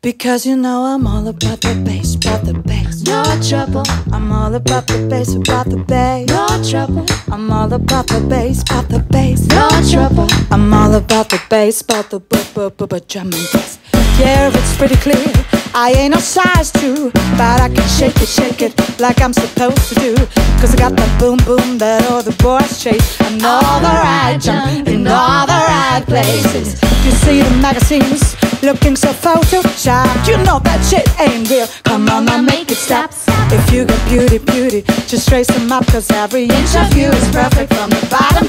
Because you know I'm all about the bass, about the bass. No trouble, I'm all about the bass, about the bass. no trouble, I'm all about the bass, about the bass. no trouble. I'm all about the bass, about the bu bu bu bu drum and bass. Yeah, it's pretty clear. I ain't no size two, but I can shake it, shake it like I'm supposed to do. Cause I got that boom boom that all the boys chase. And all the right jump in all the right places. You see the magazines looking so photoshopped. You know that shit ain't real. Come on, now make it stop. If you got beauty, beauty, just trace them up. Cause every inch of you is perfect from the bottom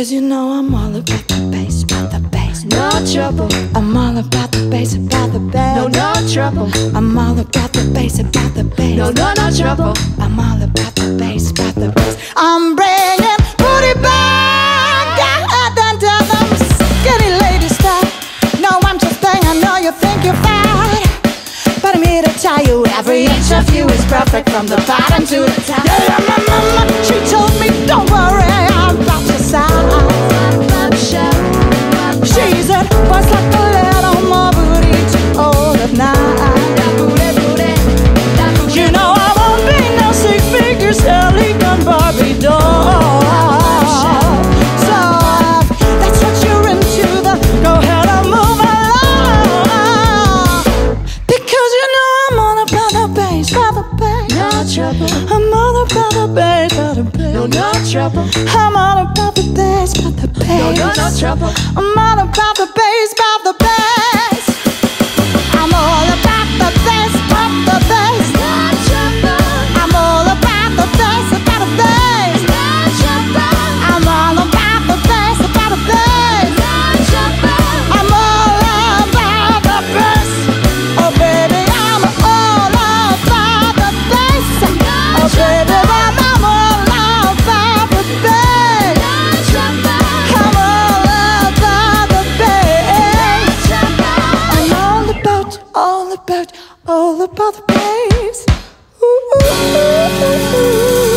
Because you know I'm all about the bass, about the bass. No trouble, I'm all about the bass, about the bass. no, no trouble, I'm all about the bass, about the bass. no, no, no trouble. I'm all about the bass, about the bass. I'm bringing booty back yeah, down to them skinny ladies style. No, I'm just saying, I know you think you're fine. But I'm here to tell you every inch of you is perfect from the bottom to the top. Yeah, Yeah, my mama, she told me, don't worry no, no trouble, I'm all about the bass, about the bass. no, no, no trouble. I'm all about the bass, about the bass. All about, all about the ooh, ooh, ooh, ooh.